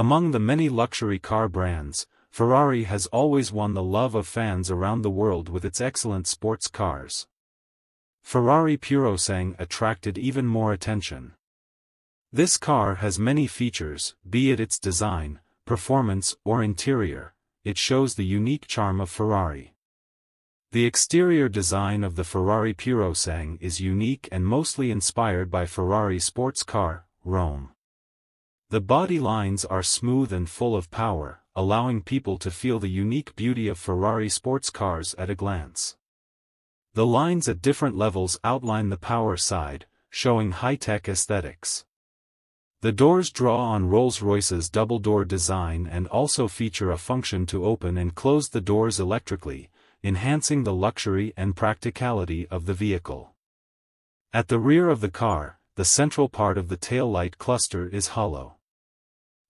Among the many luxury car brands, Ferrari has always won the love of fans around the world with its excellent sports cars. Ferrari Purosangue attracted even more attention. This car has many features, be it its design, performance, or interior, it shows the unique charm of Ferrari. The exterior design of the Ferrari Purosangue is unique and mostly inspired by Ferrari sports car, Rome. The body lines are smooth and full of power, allowing people to feel the unique beauty of Ferrari sports cars at a glance. The lines at different levels outline the power side, showing high-tech aesthetics. The doors draw on Rolls-Royce's double-door design and also feature a function to open and close the doors electrically, enhancing the luxury and practicality of the vehicle. At the rear of the car, the central part of the tail light cluster is hollow.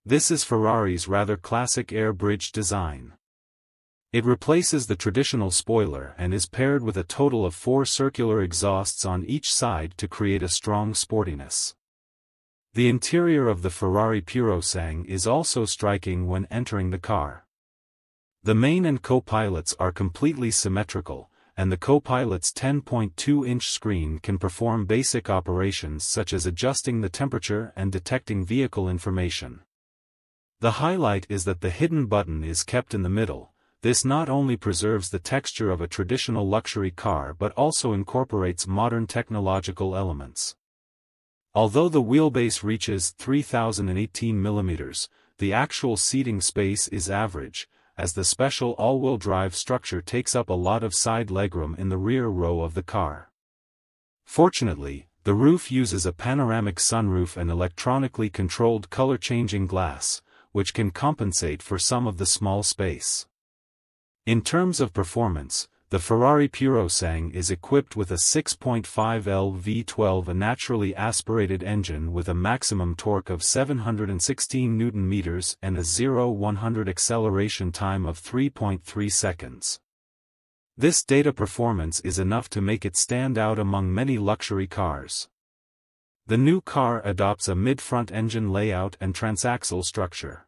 This is Ferrari's rather classic air bridge design. It replaces the traditional spoiler and is paired with a total of four circular exhausts on each side to create a strong sportiness. The interior of the Ferrari Purosangue is also striking when entering the car. The main and co-pilots are completely symmetrical, and the co-pilot's 10.2-inch screen can perform basic operations such as adjusting the temperature and detecting vehicle information. The highlight is that the hidden button is kept in the middle, this not only preserves the texture of a traditional luxury car but also incorporates modern technological elements. Although the wheelbase reaches 3018 mm, the actual seating space is average, as the special all-wheel drive structure takes up a lot of side legroom in the rear row of the car. Fortunately, the roof uses a panoramic sunroof and electronically controlled color-changing glass, which can compensate for some of the small space. In terms of performance, the Ferrari Purosangue is equipped with a 6.5L V12 a naturally aspirated engine with a maximum torque of 716 Nm and a 0-100 acceleration time of 3.3 seconds. This data performance is enough to make it stand out among many luxury cars. The new car adopts a mid-front engine layout and transaxle structure.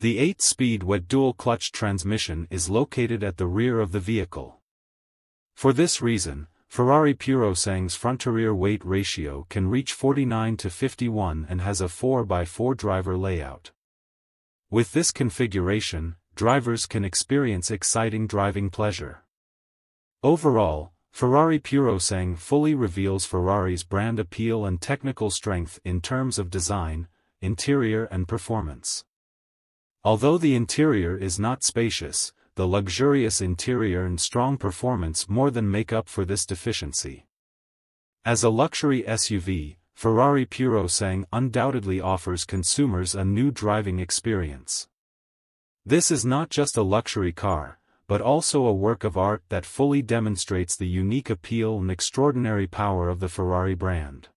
The 8-speed wet dual-clutch transmission is located at the rear of the vehicle. For this reason, Ferrari Purosangue's front-to-rear weight ratio can reach 49 to 51 and has a 4x4 driver layout. With this configuration, drivers can experience exciting driving pleasure. Overall, Ferrari Purosangue fully reveals Ferrari's brand appeal and technical strength in terms of design, interior and performance. Although the interior is not spacious, the luxurious interior and strong performance more than make up for this deficiency. As a luxury SUV, Ferrari Purosangue undoubtedly offers consumers a new driving experience. This is not just a luxury car, but also a work of art that fully demonstrates the unique appeal and extraordinary power of the Ferrari brand.